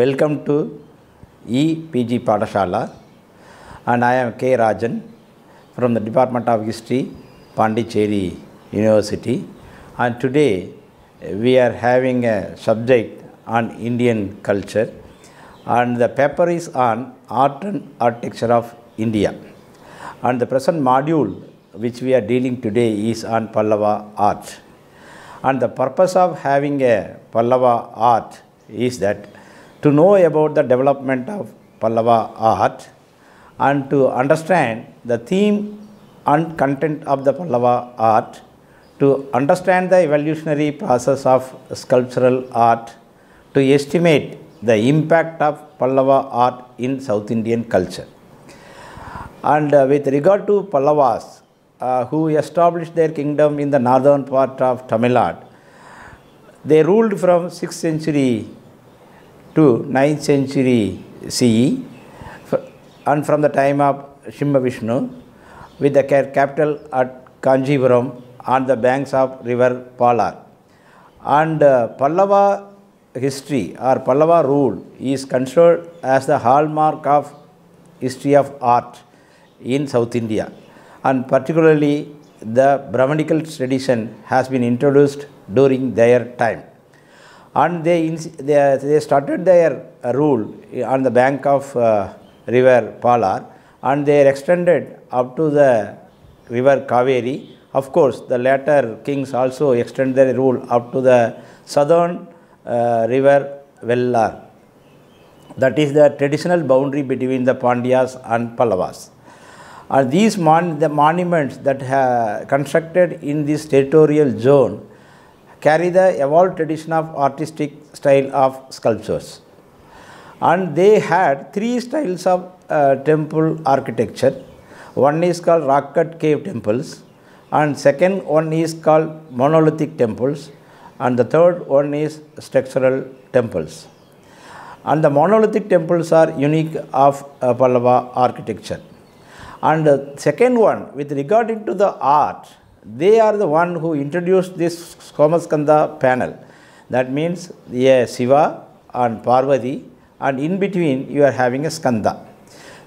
Welcome to EPG Pathshala and I am K. Rajan from the Department of History, Pondicherry University. And today we are having a subject on Indian culture. And the paper is on art and architecture of India. And the present module which we are dealing today is on Pallava art. And the purpose of having a Pallava art is that to know about the development of Pallava art and to understand the theme and content of the Pallava art, to understand the evolutionary process of sculptural art, to estimate the impact of Pallava art in South Indian culture. And uh, with regard to Pallavas, uh, who established their kingdom in the northern part of Tamil Nadu, they ruled from 6th century to 9th century CE and from the time of Shimma Vishnu with the capital at Kanchipuram on the banks of river Palar. And uh, Pallava history or Pallava rule is considered as the hallmark of history of art in South India and particularly the Brahmanical tradition has been introduced during their time and they, they, they started their rule on the bank of uh, river Palar and they extended up to the river Kaveri. Of course, the later kings also extended their rule up to the southern uh, river Vellar. That is the traditional boundary between the Pandyas and Pallavas. And these mon- the monuments that are constructed in this territorial zone carry the evolved tradition of artistic style of sculptures. And they had three styles of uh, temple architecture. One is called rock cut cave temples, and second one is called monolithic temples, and the third one is structural temples. And the monolithic temples are unique of uh, Pallava architecture. And the second one, with regard to the art, they are the one who introduced this Somaskanda panel. That means a Shiva and Parvati and in between you are having a Skanda.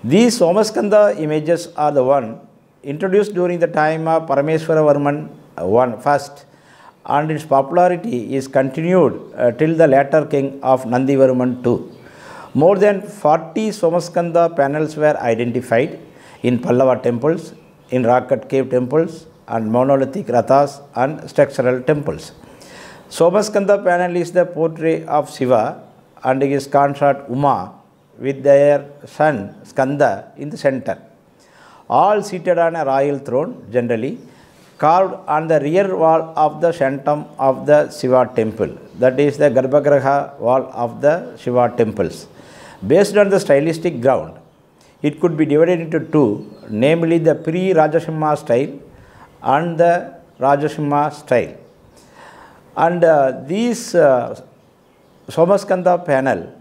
These Somaskanda images are the one introduced during the time of Parameswara Varman one first and its popularity is continued uh, till the later king of Nandivarman II. More than 40 Somaskanda panels were identified in Pallava temples, in cut cave temples, and monolithic rathas and structural temples. Somaskanda panel is the portrait of Shiva and his consort Uma with their son Skanda in the center. All seated on a royal throne generally carved on the rear wall of the sanctum of the Shiva temple that is the Garbhagriha wall of the Shiva temples. Based on the stylistic ground, it could be divided into two, namely the pre-Rajasimha style and the Rajasimha style. And uh, these uh, Somaskanda panel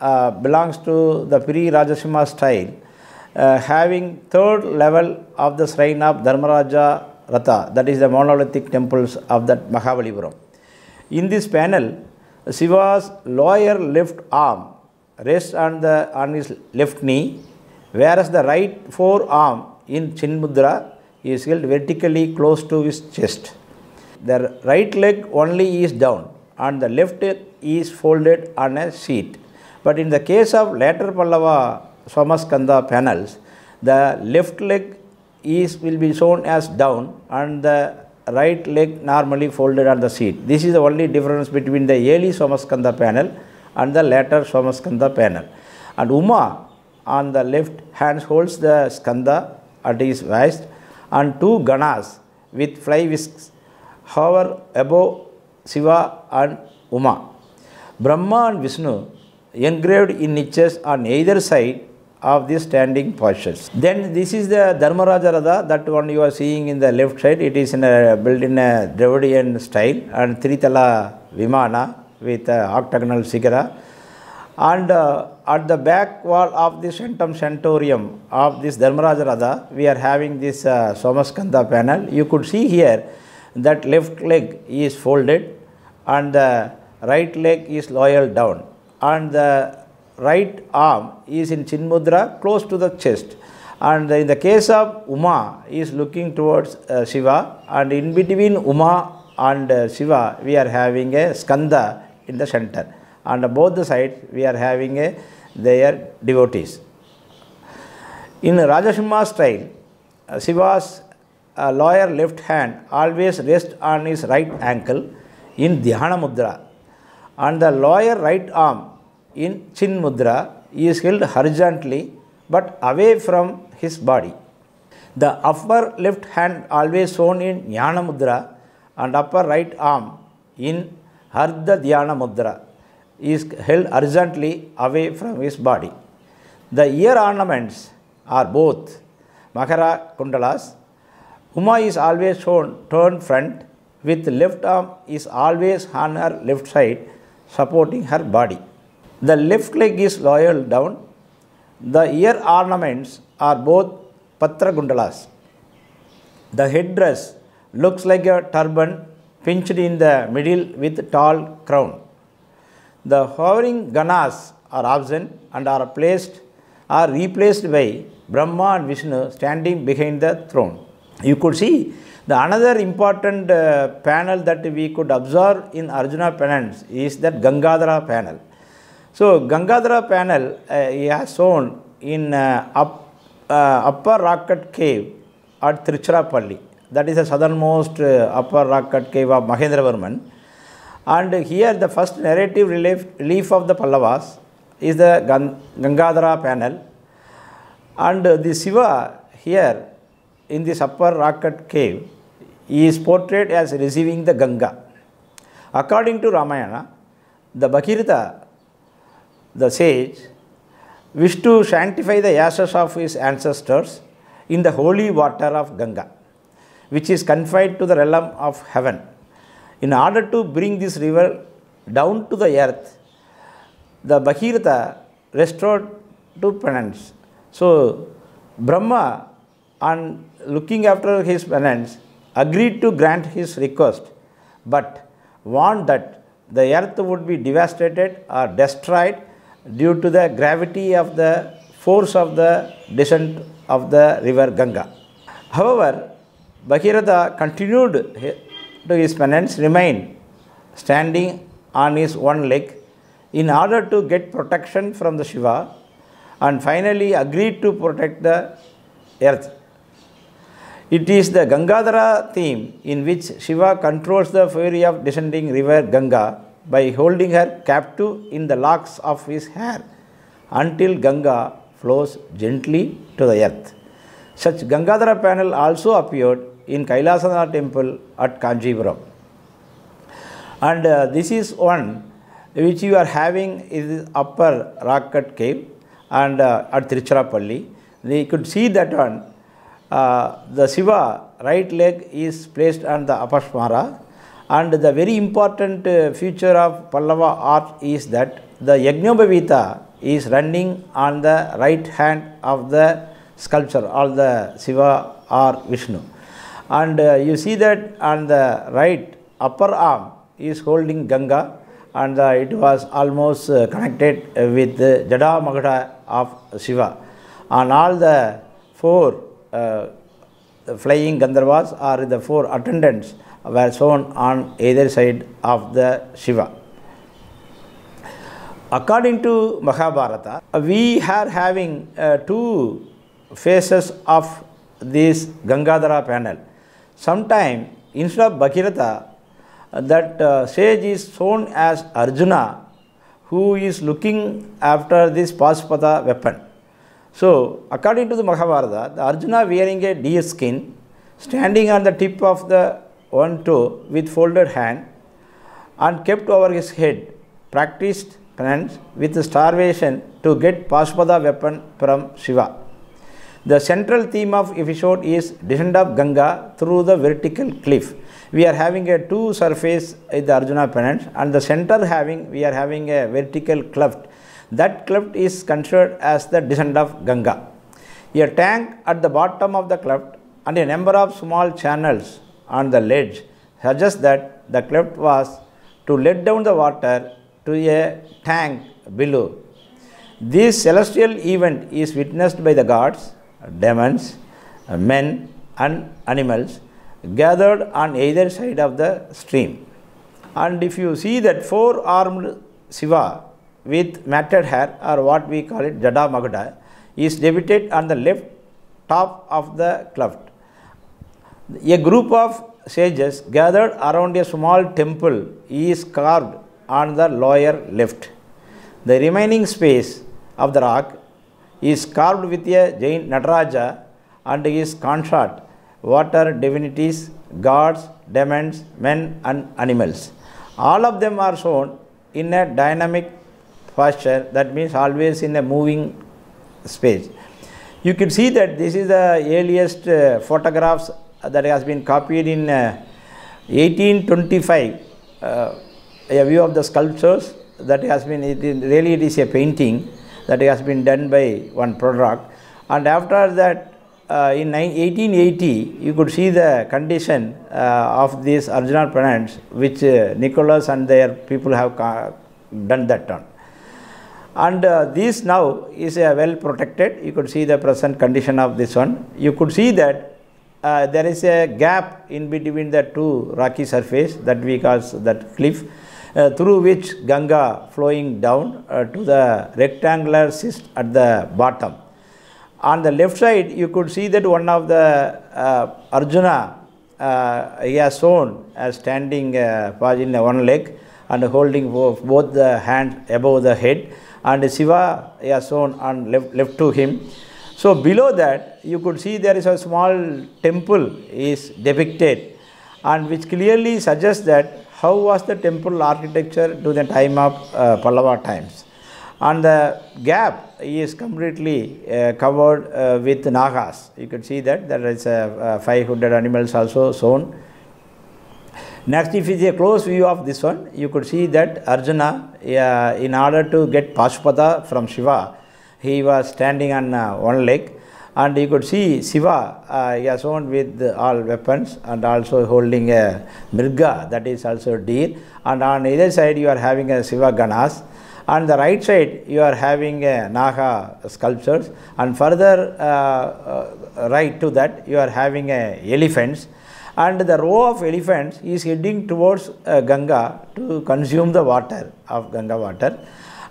uh, belongs to the pre-Rajasimha style, uh, having third level of the shrine of Dharmaraja Ratha, that is the monolithic temples of that Mahabalipuram. In this panel, Shiva's lower left arm rests on, the, on his left knee, whereas the right forearm in Chinmudra is held vertically close to his chest. The right leg only is down and the left is folded on a seat. But in the case of later Pallava Somaskanda panels, the left leg is will be shown as down and the right leg normally folded on the seat. This is the only difference between the early Somaskanda panel and the later Somaskanda panel. And Uma on the left hand holds the skanda at his waist and two ganas with fly whisks hover above Shiva and Uma. Brahma and Vishnu engraved in niches on either side of the standing postures. Then this is the Dharmaraja Ratha, that one you are seeing in the left side. It is in a, built in a Dravidian style and Tritala Vimana with octagonal Sikara. And uh, at the back wall of the sanctum sanctorum of this Dharmaraja Ratha, we are having this uh, Somaskanda panel. You could see here that left leg is folded and the right leg is loyal down and the right arm is in Chinmudra close to the chest. And in the case of Uma, is looking towards uh, Shiva, and in between Uma and uh, Shiva, we are having a Skanda in the center. And both the sides, we are having a, their devotees. In Rajasimha style, uh, Shiva's uh, lower left hand always rests on his right ankle in Dhyana Mudra, and the lower right arm in Chin Mudra is held horizontally but away from his body. The upper left hand always shown in Jnana Mudra and upper right arm in Ardha Dhyana Mudra is held horizontally away from his body. The ear ornaments are both Makara Kundalas. Uma is always shown turned front with left arm is always on her left side supporting her body. The left leg is lowered down. The ear ornaments are both Patra Kundalas. The headdress looks like a turban pinched in the middle with tall crown. The hovering ganas are absent and are placed are replaced by Brahma and Vishnu standing behind the throne. You could see the another important uh, panel that we could observe in Arjuna penance is that Gangadhara panel. So Gangadhara panel uh, he has shown in uh, up, uh, upper rock cut cave at Tiruchirappalli. That is the southernmost uh, upper rock cut cave of Mahendravarman. And here the first narrative relief, relief of the Pallavas is the Gan- Gangadhara panel. And the Shiva here in this upper rock cut cave is portrayed as receiving the Ganga. According to Ramayana, the Bhagirath, the sage, wished to sanctify the ashes of his ancestors in the holy water of Ganga, which is confined to the realm of heaven. In order to bring this river down to the earth, the Bhagirath restored to penance. So, Brahma, on looking after his penance, agreed to grant his request, but warned that the earth would be devastated or destroyed due to the gravity of the force of the descent of the river Ganga. However, Bhagirath continued to his penance, remained standing on his one leg in order to get protection from the Shiva and finally agreed to protect the earth. It is the Gangadhara theme in which Shiva controls the fury of descending river Ganga by holding her captive in the locks of his hair until Ganga flows gently to the earth. Such Gangadhara panel also appeared in Kailasana temple at Kanchipuram. And uh, this is one which you are having is upper rock cut cave and uh, at Tiruchirappalli. You could see that one. Uh, the Shiva right leg is placed on the Apasmara and the very important uh, feature of Pallava art is that the Yajnopavita is running on the right hand of the sculpture or the Shiva or Vishnu. And uh, you see that on the right upper arm is holding Ganga and uh, it was almost uh, connected with the Jata Makuta of Shiva. And all the four uh, the flying Gandharvas or the four attendants were shown on either side of the Shiva. According to Mahabharata, we are having uh, two faces of this Gangadhara panel. Sometime instead of Bhagirath, uh, that uh, sage is shown as Arjuna, who is looking after this Pashupata weapon. So, according to the Mahabharata, the Arjuna wearing a deer skin, standing on the tip of the one toe with folded hand, and kept over his head, practiced penance with starvation to get Pashupata weapon from Shiva. The central theme of episode is descent of Ganga through the vertical cliff. We are having a two surface in the Arjuna penance and the center having we are having a vertical cleft. That cleft is considered as the descent of Ganga. A tank at the bottom of the cleft and a number of small channels on the ledge suggest that the cleft was to let down the water to a tank below. This celestial event is witnessed by the gods, demons, uh, men, and animals gathered on either side of the stream. And if you see that four armed Shiva with matted hair, or what we call it Jata Makuta, is depicted on the left top of the cleft. A group of sages gathered around a small temple is carved on the lower left. The remaining space of the rock is carved with a giant Nataraja and his consort, water divinities, gods, demons, men, and animals. All of them are shown in a dynamic posture, that means always in a moving space. You can see that this is the earliest uh, photographs that has been copied in uh, 1825. Uh, a view of the sculptures that has been, is, really it is a painting that has been done by one product. And after that, uh, in 1880, you could see the condition uh, of these original pennants, which uh, Nicholas and their people have done that on. And uh, this now is well protected. You could see the present condition of this one. You could see that uh, there is a gap in between the two rocky surface that we call that cliff, through which Ganga flowing down to the rectangular cyst at the bottom on the left side, you could see that one of the uh, Arjuna, uh, he has shown as standing uh, in one leg and holding both the hands above the head, and Shiva he has shown on left, left to him. So below that, you could see there is a small temple is depicted, and which clearly suggests that how was the temple architecture to the time of uh, Pallava times and the gap is completely uh, covered uh, with nagas. You can see that there is uh, five hooded animals also shown. Next, if you see a close view of this one, you could see that Arjuna, in order to get Pashupata from Shiva, he was standing on uh, one leg and you could see Shiva, uh, he has shown with all weapons and also holding a mirga that is also deer. And on either side you are having a Shiva Ganas. On the right side you are having a Naga sculptures. And further uh, uh, right to that you are having a elephants. And the row of elephants is heading towards uh, Ganga to consume the water of Ganga water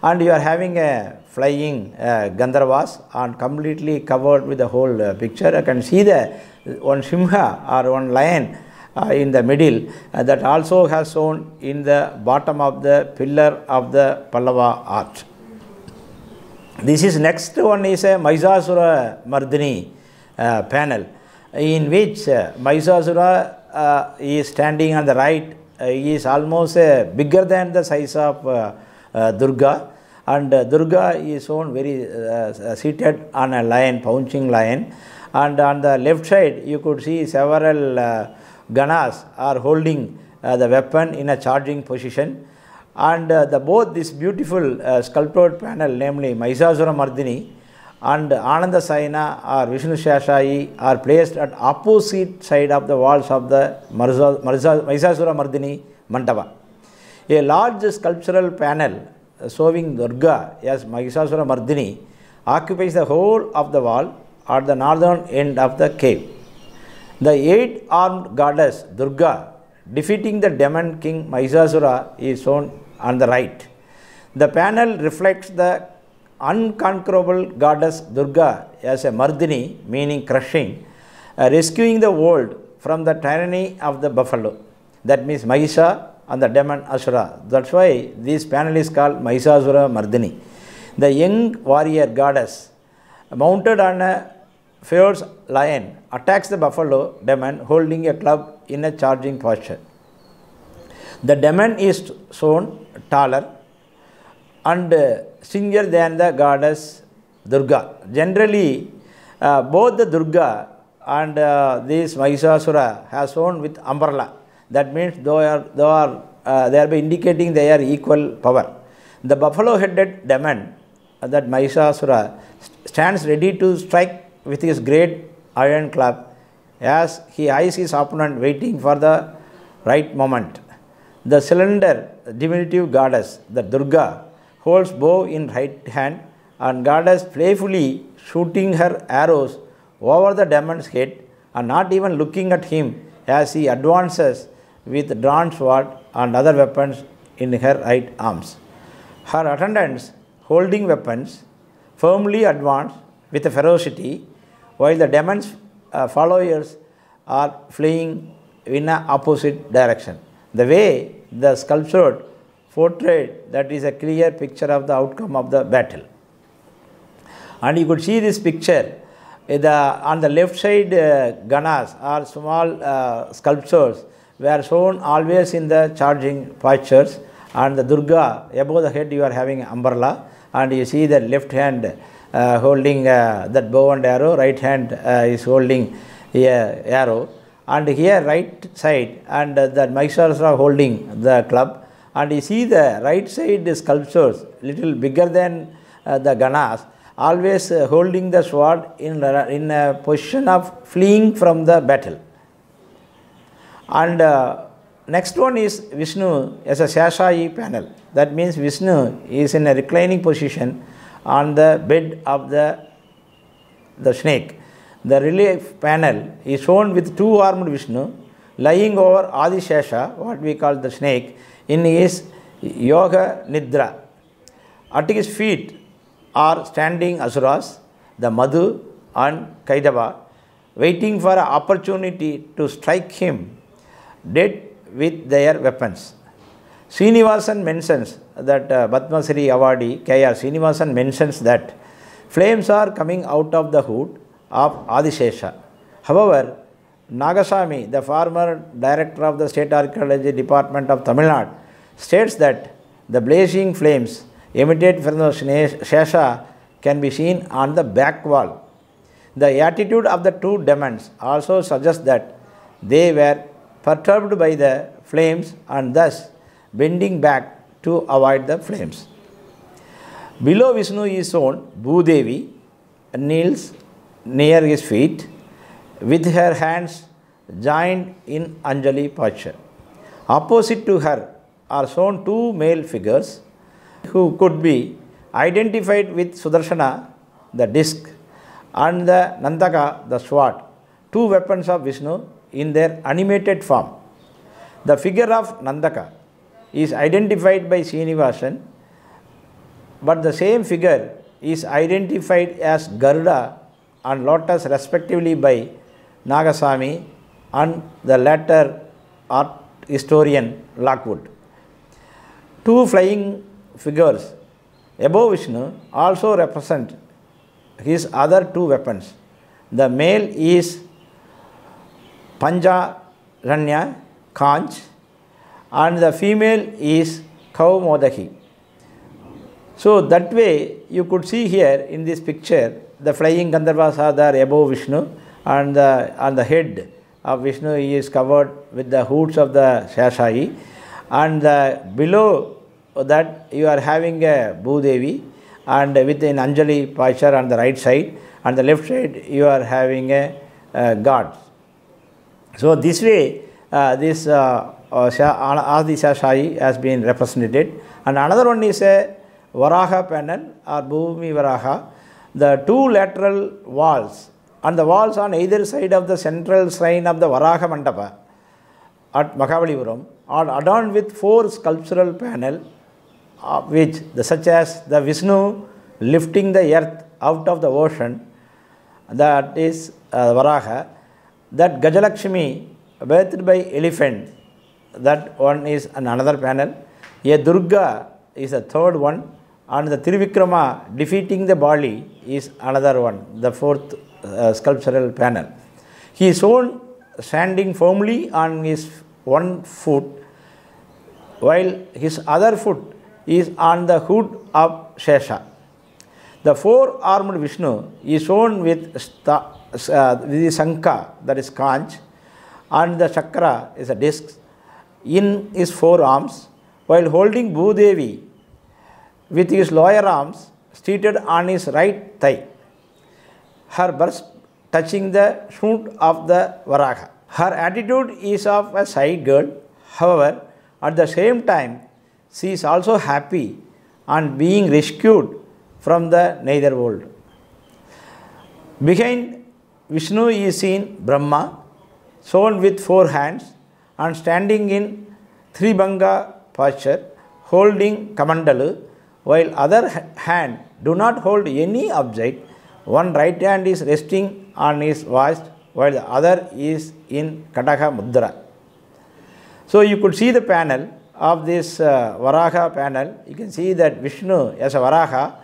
and you are having a flying uh, Gandharvas and completely covered with the whole uh, picture. I can see the one Simha or one lion uh, in the middle uh, that also has shown in the bottom of the pillar of the Pallava art. This is next one is a Mahishasura Mardini uh, panel in which uh, uh, is standing on the right. Uh, he is almost uh, bigger than the size of uh, uh, Durga and uh, Durga is shown very uh, seated on a lion, pouncing lion and on the left side you could see several uh, ganas are holding uh, the weapon in a charging position and uh, the both this beautiful uh, sculptured panel namely Mahishasura Mardini and Ananda Sayana or Vishnu Sheshai are placed at opposite side of the walls of the Mahishasura Mardini Mandapa. A large sculptural panel showing Durga as Mahishasura Mardini occupies the whole of the wall at the northern end of the cave. The eight armed goddess Durga defeating the demon king Mahishasura is shown on the right. The panel reflects the unconquerable goddess Durga as a Mardini, meaning crushing, uh, rescuing the world from the tyranny of the buffalo. That means Mahisha and the demon Asura. That's why this panel is called Mahishasura Mardini. The young warrior goddess mounted on a fierce lion attacks the buffalo demon holding a club in a charging posture. The demon is shown taller and stronger than the goddess Durga. Generally, uh, both the Durga and uh, this Mahishasura has shown with umbrella. That means they are, they are uh, thereby indicating they are equal power. The buffalo headed demon, uh, that Mahishasura, stands ready to strike with his great iron club as he eyes his opponent waiting for the right moment. The slender diminutive goddess, the Durga, holds bow in right hand and goddess playfully shooting her arrows over the demon's head and not even looking at him as he advances with drawn sword and other weapons in her right arms. Her attendants, holding weapons, firmly advance with ferocity, while the demon's uh, followers are fleeing in an opposite direction. The way the sculpture portrayed that is a clear picture of the outcome of the battle. And you could see this picture. The, on the left side, uh, ganas or small uh, sculptures were shown always in the charging postures. And the Durga, above the head, you are having umbrella, and you see the left hand uh, holding uh, that bow and arrow, right hand uh, is holding a arrow, and here right side, and uh, the Mahishasura holding the club, and you see the right side sculptures little bigger than uh, the ganas, always holding the sword in, in a position of fleeing from the battle. And uh, next one is Vishnu as a Shashayi panel. That means Vishnu is in a reclining position on the bed of the, the snake. The relief panel is shown with two armed Vishnu lying over Adishesha, what we call the snake, in his Yoga Nidra. At his feet are standing Asuras, the Madhu and Kaidava, waiting for an opportunity to strike him dead with their weapons. Srinivasan mentions that uh, Padma Shri awardee K.R. Srinivasan mentions that flames are coming out of the hood of Adishesha. However, Nagaswamy, the former director of the State Archaeology Department of Tamil Nadu, states that the blazing flames emitted from the Shesha can be seen on the back wall. The attitude of the two demons also suggests that they were perturbed by the flames and thus bending back to avoid the flames. Below Vishnu is shown Bhudevi kneels near his feet with her hands joined in Anjali posture. Opposite to her are shown two male figures who could be identified with Sudarshana, the disc, and the Nandaka, the sword, two weapons of Vishnu in their animated form. The figure of Nandaka is identified by Srinivasan, but the same figure is identified as Garuda and Lotus respectively by Nagaswamy and the latter art historian Lockwood. Two flying figures above Vishnu also represent his other two weapons. The male is Panchajanya Kanch and the female is Kaumodaki. So that way you could see here in this picture the flying Gandharvas are above Vishnu and the, on the head of Vishnu he is covered with the hoods of the Shashayi and the, below that you are having a Bhudevi and with an Anjali posture on the right side and the left side you are having a, a god. So this way uh, this uh, uh, Adi has been represented. And another one is a Varaha panel or Bhumi Varaha. The two lateral walls. And the walls on either side of the central shrine of the Varaha Mandapa at Mahabalipuram are adorned with four sculptural panels uh, which the, such as the Vishnu lifting the earth out of the ocean. That is uh, Varaha that Gajalakshmi bathed by elephant that one is another panel a Durga is a third one and the Trivikrama defeating the Bali is another one the fourth uh, sculptural panel he is shown standing firmly on his one foot while his other foot is on the hood of Shesha. The four armed Vishnu is shown with, uh, the Sankha, that is Kanch, and the Chakra is a disc in his forearms, while holding Bhudevi with his lower arms seated on his right thigh. Her breast touching the shoot of the Varaha. Her attitude is of a shy girl, however, at the same time, she is also happy on being rescued from the nether world. Behind Vishnu is seen Brahma, shown with four hands and standing in Tribhanga posture, holding Kamandalu, while other hand do not hold any object. One right hand is resting on his waist, while the other is in Kataka Mudra. So you could see the panel of this uh, Varaha panel. You can see that Vishnu as a Varaha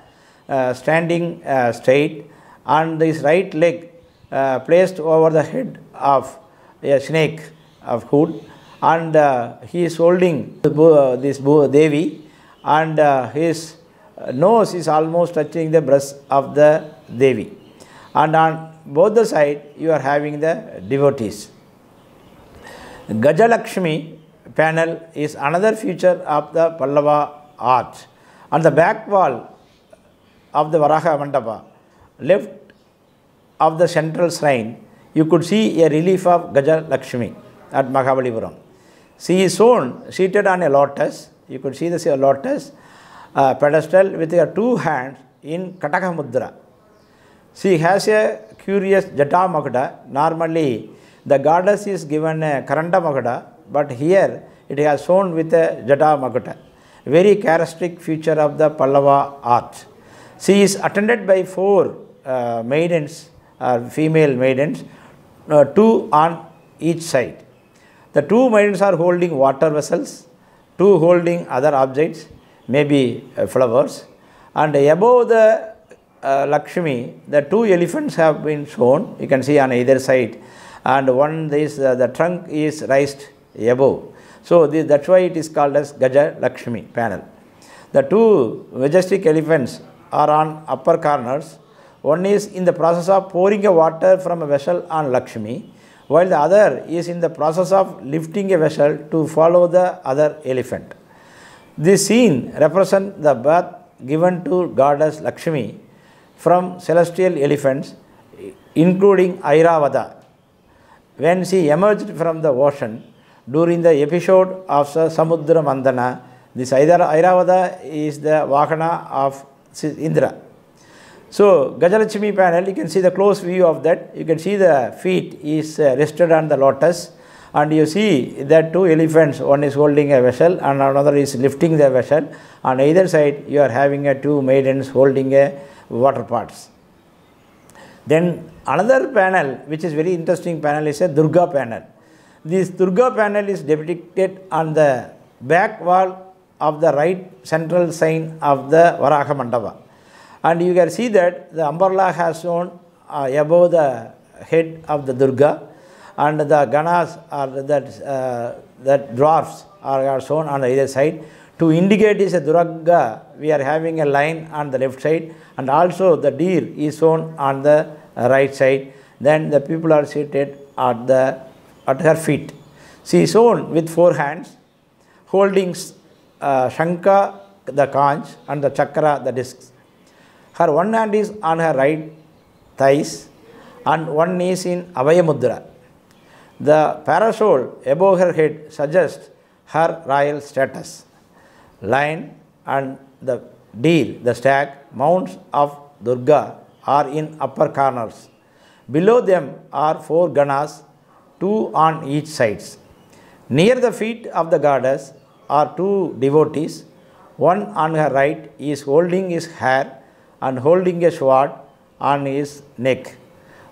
uh, standing uh, straight and his right leg uh, placed over the head of a snake of hood and uh, he is holding bo- this Devi and uh, his nose is almost touching the breast of the Devi and on both the side you are having the devotees. Gajalakshmi panel is another feature of the Pallava art. On the back wall of the Varaha Mandapa, left of the central shrine, you could see a relief of Gajalakshmi at Mahabalipuram. She is shown seated on a lotus. You could see this a lotus uh, pedestal with her two hands in Kataka Mudra. She has a curious Jata Makuta. Normally, the goddess is given a Karanda Makuta, but here it has shown with a Jata Makuta. Very characteristic feature of the Pallava art. She is attended by four uh, maidens, uh, female maidens, uh, two on each side. The two maidens are holding water vessels, two holding other objects, maybe uh, flowers, and above the uh, Lakshmi, the two elephants have been shown. You can see on either side, and one is uh, the trunk is raised above. So this, that's why it is called as Gaja Lakshmi panel. The two majestic elephants are on upper corners. One is in the process of pouring a water from a vessel on Lakshmi, while the other is in the process of lifting a vessel to follow the other elephant. This scene represents the birth given to goddess Lakshmi from celestial elephants, including Airavata. When she emerged from the ocean during the episode of Samudra Manthana, this Airavata is the Vahana of Indra. So, Gajalakshmi panel, you can see the close view of that. You can see the feet is uh, rested on the lotus and you see that two elephants, one is holding a vessel and another is lifting the vessel. On either side, you are having a two maidens holding a water pots. Then another panel, which is very interesting panel, is a Durga panel. This Durga panel is depicted on the back wall of the right central sign of the Varaha Mandapa. And you can see that the umbrella has shown uh, above the head of the Durga and the Ganas or that, uh, that dwarfs are, are shown on either side. To indicate is a Durga, we are having a line on the left side and also the deer is shown on the right side. Then the people are seated at, the, at her feet. She is shown with four hands holding uh, Shanka, the conch, and the chakra, the discs. Her one hand is on her right thighs and one knee is in Abhaya Mudra. The parasol above her head suggests her royal status. Lion and the deer, the stag, mounts of Durga are in upper corners. Below them are four ganas, two on each sides. Near the feet of the goddess are two devotees. One on her right is holding his hair and holding a sword on his neck,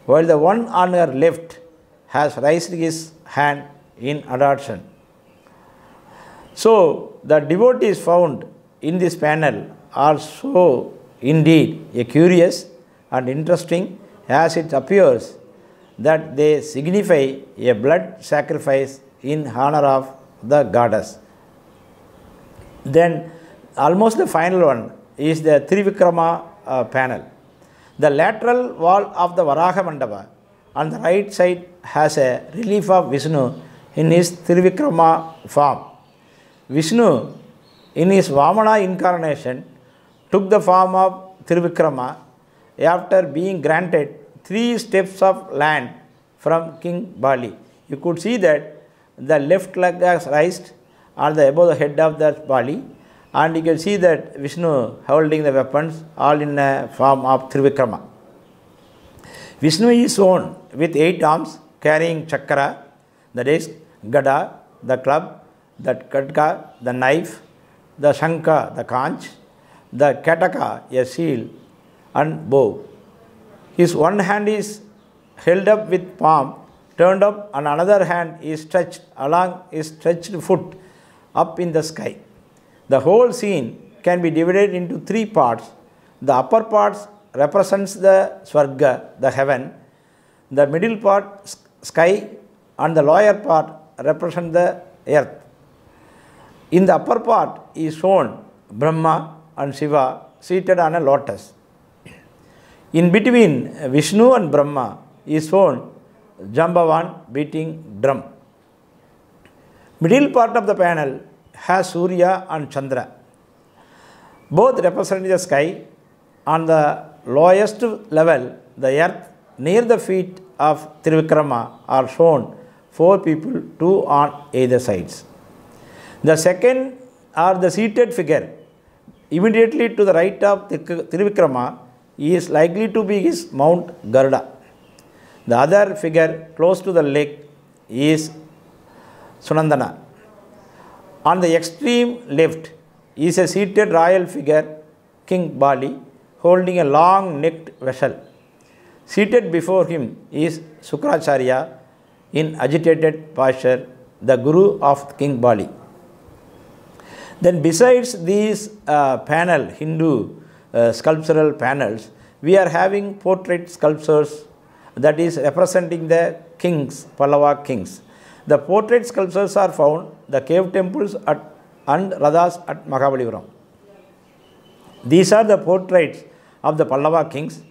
while the one on her left has raised his hand in adoration. So, the devotees found in this panel are so indeed a curious and interesting as it appears that they signify a blood sacrifice in honor of the goddess. Then, almost the final one is the Trivikrama uh, panel. The lateral wall of the Varaha Mandapa on the right side has a relief of Vishnu in his Trivikrama form. Vishnu, in his Vamana incarnation, took the form of Trivikrama after being granted three steps of land from King Bali. You could see that the left leg is raised on the above the head of the Bali and you can see that Vishnu holding the weapons all in a form of Trivikrama. Vishnu is shown with eight arms carrying chakra, that is gada, the club, the kadka, the knife, the shanka, the conch, the kataka, a seal, and bow. His one hand is held up with palm turned up, and another hand is stretched along his stretched foot up in the sky. The whole scene can be divided into three parts. The upper part represents the Swarga, the heaven. The middle part, sky, and the lower part represent the earth. In the upper part is shown Brahma and Shiva seated on a lotus. In between Vishnu and Brahma is shown Jambavan beating drum. Middle part of the panel has Surya and Chandra. Both represent the sky. On the lowest level, the earth near the feet of Trivikrama are shown four people, two on either sides. The second are the seated figure. Immediately to the right of Trivikrama is likely to be his Mount Garuda. The other figure close to the lake is Sunandana. On the extreme left is a seated royal figure, King Bali, holding a long necked vessel. Seated before him is Sukracharya in agitated posture, the guru of King Bali. Then, besides these uh, panel, Hindu uh, sculptural panels, we are having portrait sculptures that is representing the kings, Pallava kings. The portrait sculptures are found the cave temples at, and Radhas at Mahabalipuram. These are the portraits of the Pallava kings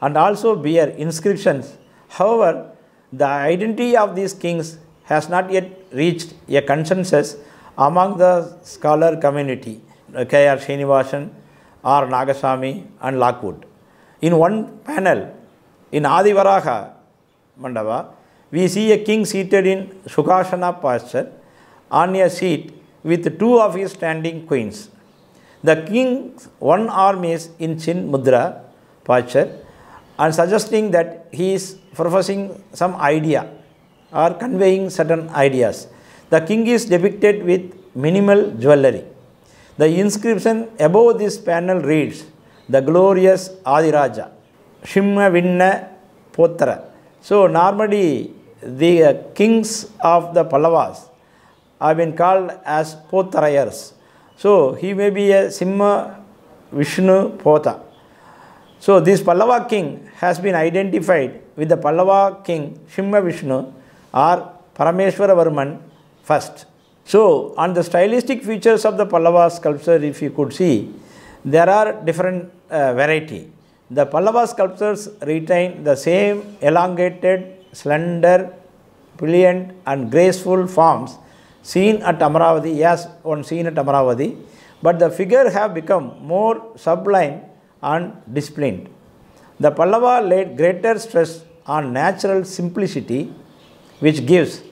and also bear inscriptions. However, the identity of these kings has not yet reached a consensus among the scholar community, K.R. Srinivasan, R. Nagaswamy and Lockwood. In one panel, in Adivaraha Mandapa, we see a king seated in Sukhasana posture on a seat with two of his standing queens. The king's one arm is in Chin Mudra posture and suggesting that he is professing some idea or conveying certain ideas. The king is depicted with minimal jewelry. The inscription above this panel reads, The glorious Adiraja. Shimma Vinna Potra. So, normally the kings of the Pallavas have been called as Potharayars. So, he may be a Simha Vishnu Potha. So, this Pallava king has been identified with the Pallava king Shimha Vishnu or Parameshwara Varman first. So, on the stylistic features of the Pallava sculpture, if you could see, there are different uh, variety. The Pallava sculptures retain the same elongated, slender, brilliant and graceful forms seen at Amaravati yes, one seen at Amaravati, but the figure have become more sublime and disciplined. The Pallava laid greater stress on natural simplicity, which gives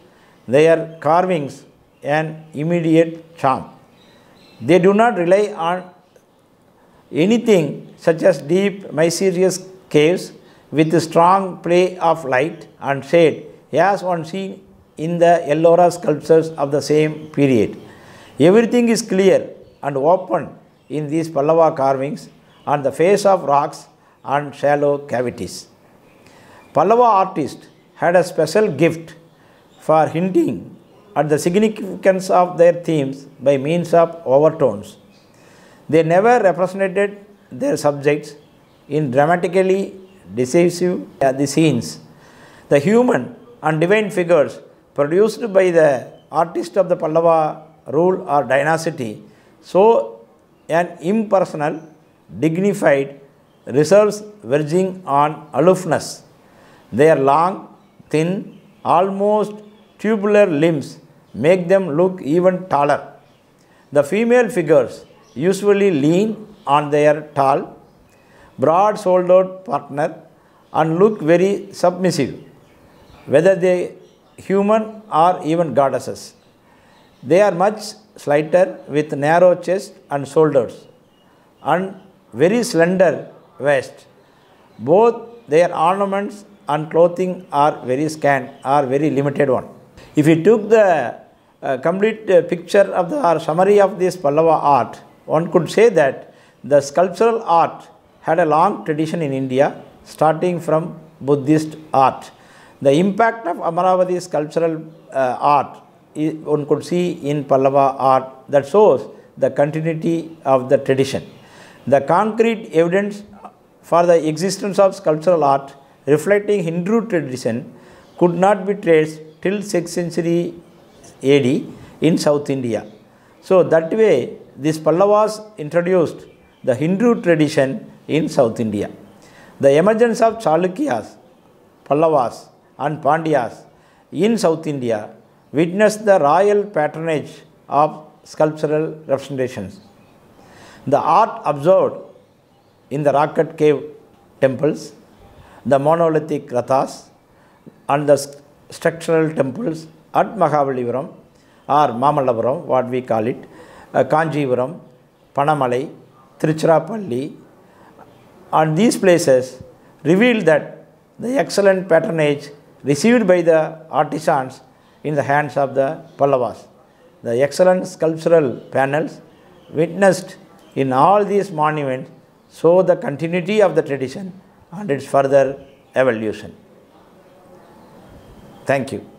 their carvings an immediate charm. They do not rely on anything such as deep mysterious caves with strong play of light and shade as one seen in the Ellora sculptures of the same period. Everything is clear and open in these Pallava carvings on the face of rocks and shallow cavities. Pallava artists had a special gift for hinting at the significance of their themes by means of overtones. They never represented their subjects in dramatically decisive uh, the scenes. The human and divine figures produced by the artist of the Pallava rule or dynasty so an impersonal, dignified, reserves verging on aloofness. Their long, thin, almost tubular limbs make them look even taller. The female figures usually lean on their tall, broad shouldered partner and look very submissive, whether they human or even goddesses. They are much slighter with narrow chest and shoulders and very slender waist. Both their ornaments and clothing are very scant, are very limited one. If you took the uh, complete uh, picture of the or summary of this Pallava art, one could say that the sculptural art had a long tradition in India, starting from Buddhist art. The impact of Amaravati sculptural uh, art one could see in Pallava art that shows the continuity of the tradition. The concrete evidence for the existence of sculptural art reflecting Hindu tradition could not be traced till 6th century AD in South India. So that way this Pallavas introduced the Hindu tradition in South India. The emergence of Chalukyas, Pallavas and Pandyas in South India witnessed the royal patronage of sculptural representations. The art observed in the rock cut cave temples, the monolithic rathas, and the structural temples at Mahabalipuram or Mamallapuram, what we call it, uh, Kanchipuram, Panamalai, Tiruchirappalli, and these places reveal that the excellent patronage received by the artisans in the hands of the Pallavas. The excellent sculptural panels witnessed in all these monuments show the continuity of the tradition and its further evolution. Thank you.